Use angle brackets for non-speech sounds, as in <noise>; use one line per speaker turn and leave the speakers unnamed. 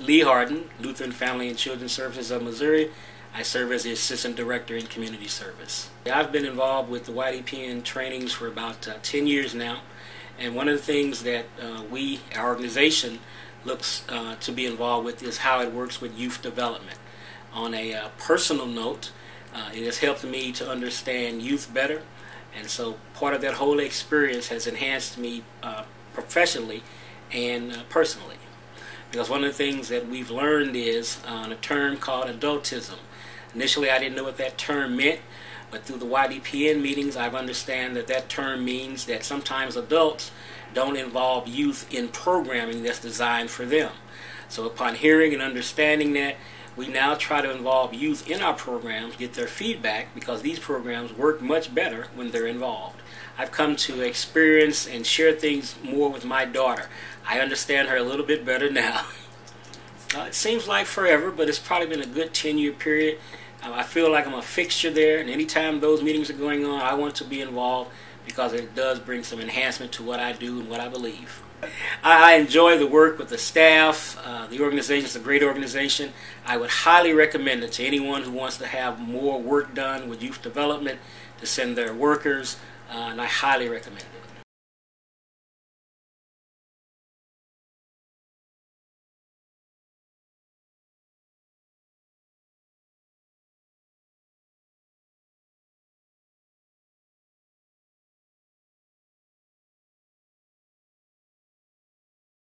Lee Harden, Lutheran Family and Children's Services of Missouri. I serve as the Assistant Director in Community Service. I've been involved with the YDPN trainings for about uh, 10 years now, and one of the things that uh, we, our organization, looks uh, to be involved with is how it works with youth development. On a uh, personal note, uh, it has helped me to understand youth better, and so part of that whole experience has enhanced me uh, professionally and personally. Because one of the things that we've learned is on a term called adultism. Initially, I didn't know what that term meant, but through the YDPN meetings, I've understand that that term means that sometimes adults don't involve youth in programming that's designed for them. So upon hearing and understanding that, we now try to involve youth in our programs, get their feedback, because these programs work much better when they're involved. I've come to experience and share things more with my daughter. I understand her a little bit better <laughs> now. Uh, it seems like forever, but it's probably been a good 10 year period. Uh, I feel like I'm a fixture there, and anytime those meetings are going on, I want to be involved because it does bring some enhancement to what I do and what I believe. I, enjoy the work with the staff. Uh, the organization is a great organization. I would highly recommend it to anyone who wants to have more work done with youth development to send their workers, uh, and I highly recommend it.